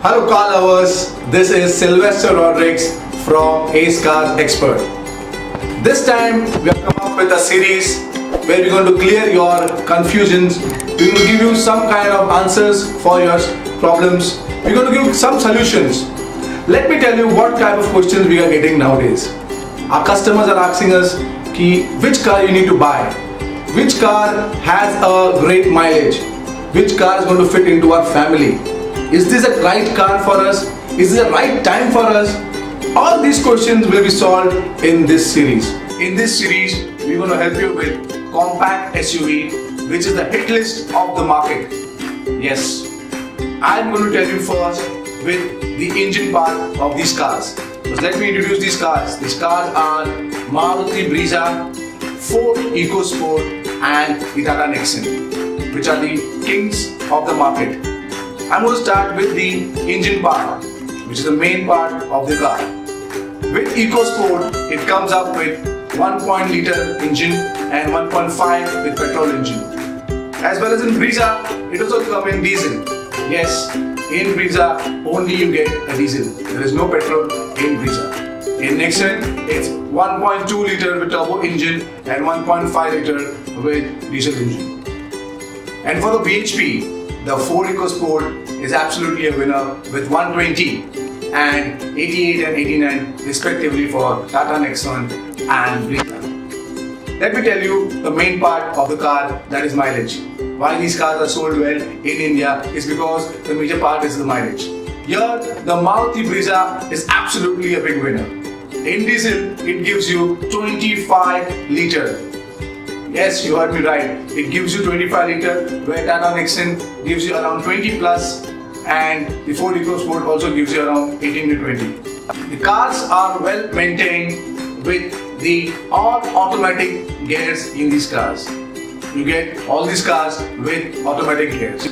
Hello car lovers, this is Sylvester Rodrigues from Ace Cars Expert. This time we have come up with a series where we're going to clear your confusions. We will give you some kind of answers for your problems. We're going to give some solutions. Let me tell you what type of questions we are getting nowadays. Our customers are asking us ki, which car you need to buy, which car has a great mileage, which car is going to fit into our family. Is this a right car for us? Is this a right time for us? All these questions will be solved in this series. In this series, we're going to help you with compact SUV, which is the hit list of the market. Yes, I'm going to tell you first with the engine part of these cars. So let me introduce these cars. These cars are Maruti Brezza, Ford EcoSport and the Tata Nexon, which are the kings of the market. I'm going to start with the engine part, which is the main part of the car. With EcoSport, it comes up with 1.0 liter engine and 1.5 with petrol engine. As well as in Brezza, it also comes in diesel. Yes, in Brezza, only you get a diesel. There is no petrol in Brezza. In Nexon, it's 1.2 liter with turbo engine and 1.5 liter with diesel engine. And for the BHP, the Ford EcoSport is absolutely a winner with 120 and 88 and 89 respectively for Tata Nexon and Brezza. Let me tell you the main part of the car that is mileage. Why these cars are sold well in India is because the major part is the mileage. Here the Maruti Brezza is absolutely a big winner. In diesel it gives you 25 liter Yes, you heard me right. It gives you 25 liter, where Tata Nexon gives you around 20 plus, and the Ford EcoSport also gives you around 18 to 20. The cars are well maintained with the all automatic gears in these cars. You get all these cars with automatic gears.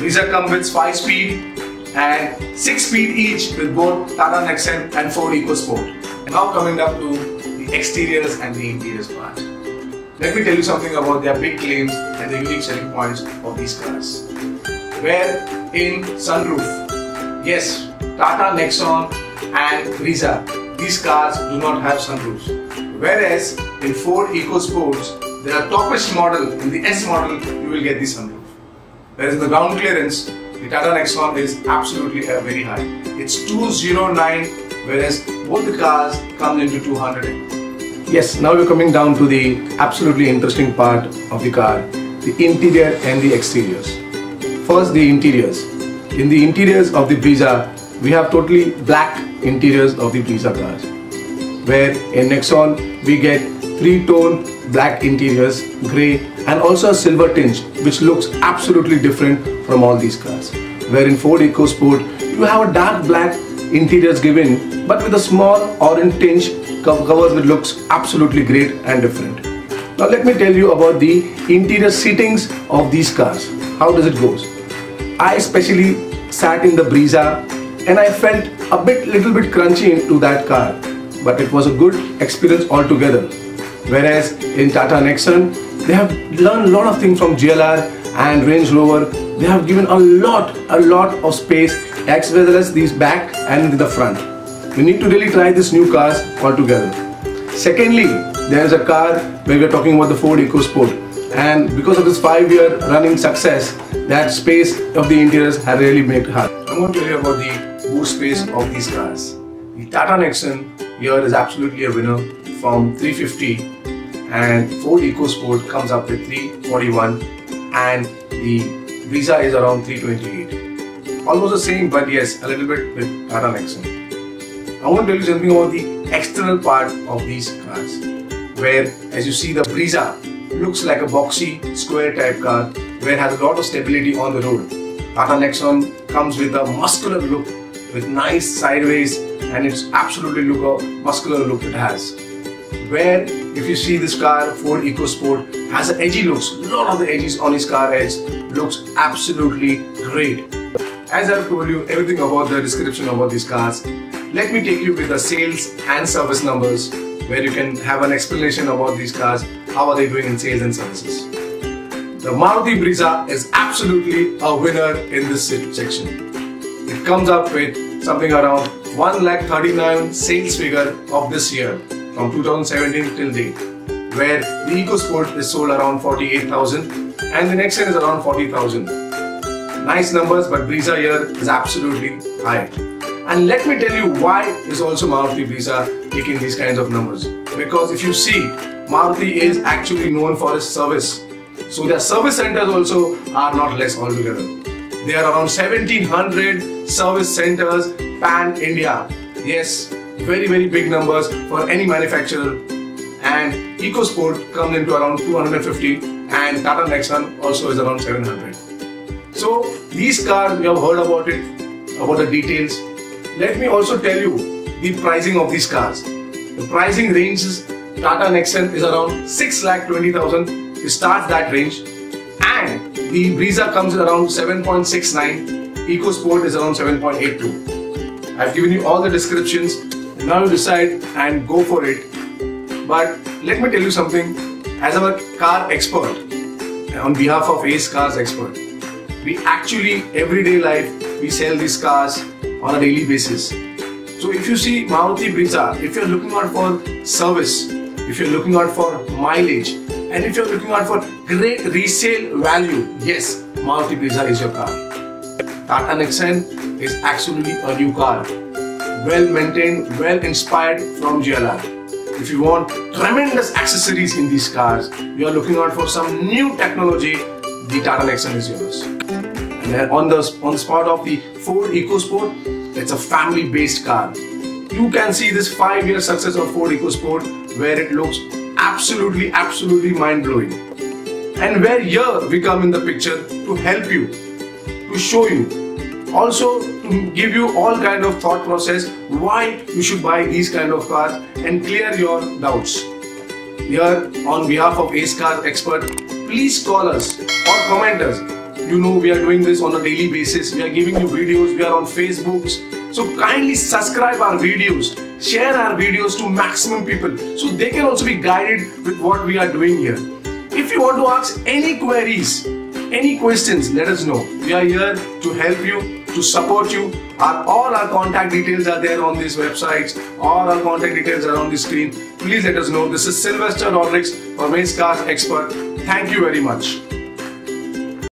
These are come with 5 speed and 6 speed each with both Tata Nexon and Ford EcoSport. Now coming up to the exteriors and the interiors part. Let me tell you something about their big claims and the unique selling points of these cars. Where in sunroof, yes, Tata Nexon and Brezza, these cars do not have sunroofs. Whereas in Ford EcoSports, there are toppest model, in the S model, you will get the sunroof. Whereas in the ground clearance, the Tata Nexon is absolutely very high. It's 209, whereas both the cars come into 200. Yes, now we're coming down to the absolutely interesting part of the car, the interior and the exteriors. First, the interiors. In the interiors of the Brezza, we have totally black interiors of the Brezza cars. Where in Nexon, we get three-tone black interiors, grey and also a silver tinge which looks absolutely different from all these cars. Where in Ford EcoSport, you have a dark black interiors given but with a small orange tinge covers it looks absolutely great and different. Now let me tell you about the interior seatings of these cars. How does it goes? I especially sat in the Brezza and I felt a bit little bit crunchy into that car but it was a good experience altogether. Whereas in Tata Nexon they have learned a lot of things from JLR and Range Rover. They have given a lot a lot of space as well as these back and the front. We need to really try these new cars altogether. Secondly, there is a car where we are talking about the Ford EcoSport and because of this 5 year running success that space of the interiors has really made hard. I'm going to tell you about the boot space of these cars. The Tata Nexon here is absolutely a winner from 350 and Ford EcoSport comes up with 341 and the Brezza is around 328. Almost the same but yes a little bit with Tata Nexon. I want to tell you something about the external part of these cars where as you see the Brezza looks like a boxy square type car where it has a lot of stability on the road. Tata Nexon comes with a muscular look with nice sideways and it's absolutely look a muscular look it has. Where if you see this car Ford EcoSport has an edgy looks, a lot of the edges on his car edge looks absolutely great. As I've told you everything about the description about these cars, let me take you with the sales and service numbers where you can have an explanation about these cars, how are they doing in sales and services. The Maruti Brezza is absolutely a winner in this section. it comes up with something around 1 lakh 39 sales figure of this year from 2017 till date where the EcoSport is sold around 48,000 and the Nexon is around 40,000. Nice numbers but Brezza here is absolutely high. And let me tell you why is also Maruti Brezza taking these kinds of numbers. Because if you see, Maruti is actually known for its service. So their service centers also are not less altogether. There are around 1700 service centers pan India. Yes, very very big numbers for any manufacturer. And EcoSport comes into around 250 and Tata Nexon also is around 700. So these cars, you have heard about it, about the details. Let me also tell you the pricing of these cars. The pricing range is Tata Nexon is around 6 lakh 20,000. It starts that range. And the Brezza comes in around 7.69. EcoSport is around 7.82. I've given you all the descriptions. Now you decide and go for it. But let me tell you something. As a car expert, on behalf of Ace Cars Expert, we actually everyday life we sell these cars on a daily basis. So if you see Maruti Brezza, if you're looking out for service, if you're looking out for mileage, and if you're looking out for great resale value, yes, Maruti Brezza is your car. Tata Nexon is actually a new car, well maintained, well inspired from JLR. If you want tremendous accessories in these cars, you are looking out for some new technology, the Tata Nexon is yours. And on the on the spot of the Ford EcoSport, it's a family-based car. You can see this five-year success of Ford EcoSport, where it looks absolutely, absolutely mind-blowing. And where here we come in the picture to help you, to show you, also to give you all kind of thought process why you should buy these kind of cars and clear your doubts. Here on behalf of Ace Car Expert, please call us or comment us. You know we are doing this on a daily basis. We are giving you videos. We are on facebook so kindly subscribe our videos. Share our videos to maximum people so they can also be guided with what we are doing here. If you want to ask any queries any questions let us know. We are here to help you to support you. Our, all our contact details are there on these websites. All our contact details are on the screen. Please let us know. This is sylvester rodrigues from ace cars expert. Thank you very much